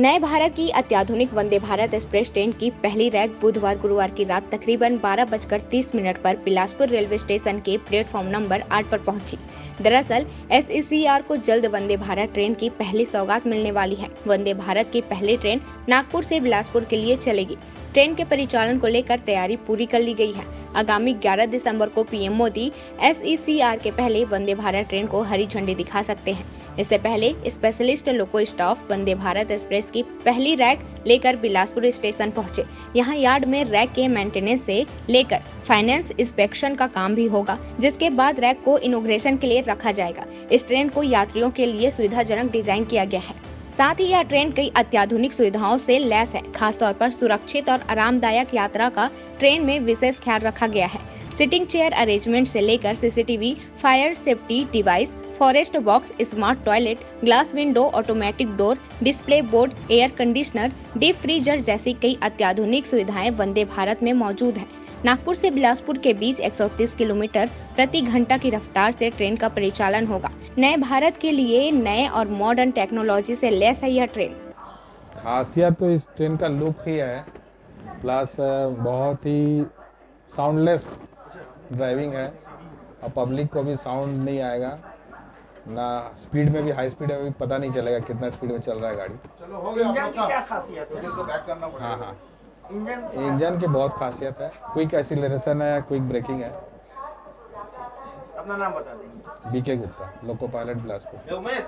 नए भारत की अत्याधुनिक वंदे भारत एक्सप्रेस ट्रेन की पहली रैक बुधवार गुरुवार की रात तकरीबन बारह बजकर तीस मिनट पर बिलासपुर रेलवे स्टेशन के प्लेटफॉर्म नंबर आठ पर पहुँची। दरअसल एस को जल्द वंदे भारत ट्रेन की पहली सौगात मिलने वाली है। वंदे भारत की पहली ट्रेन नागपुर से बिलासपुर के लिए चलेगी। ट्रेन के परिचालन को लेकर तैयारी पूरी कर ली गई है। आगामी 11 दिसंबर को पीएम मोदी एस के पहले वंदे भारत ट्रेन को हरी झंडी दिखा सकते हैं। इससे पहले specialist loco staff Vande Bharat express की पहली रैक लेकर बिलासपुर स्टेशन पहुँचे। यहाँ यार्ड में रैक के मेंटेनेंस से लेकर फाइनेंस इंस्पेक्शन का काम भी होगा, जिसके बाद रैक को इनोग्रेशन के लिए रखा जाएगा। इस ट्रेन को यात्रियों के लिए सुविधाजनक डिज़ाइन किया गया है। साथ ही यह ट्रेन कई अत्याधुनिक सुविधाओं से लैस है, खासतौर पर सुरक्षित और आरामदायक यात्रा का ट्रेन में विशेष ख्याल रखा गया है। सिटिंग चेयर अरेंजमेंट से लेकर CCTV, fire safety device, forest box, smart toilet, glass window, automatic door, display board, air conditioner, deep freezer जैसी कई अत्याधुनिक सुविधाएँ वंदे भारत में मौजूद हैं। नागपुर से बिलासपुर के बीच 130 किलोमीटर प्रति घंटा की रफ्तार से ट्रेन का परिचालन होगा। नए भारत के लिए नए और मॉडर्न टेक्नोलॉजी से लेस है यह ट्रेन खासियत तो इस ट्रेन का लुक ही है। प्लस बहुत ही साउंडलेस ड्राइविंग है। और पब्लिक को भी साउंड नहीं आएगा। ना स्पीड में भी हाई स्पीड में भी पता नहीं चलेगा कितना स्पीड में चल रहा है गाड़ी। चलो हो गया इंजन की क्या खासियत तो है इसको बैक करना पड़ेगा। हाँ हाँ। इंजन की इंजन की बहुत खासियत है। क्विक एक्सीलरेशन है क्विक ब्रेकिंग है। अपना नाम बता देंगे। BK Gupta loco pilot Bilaspur Umesh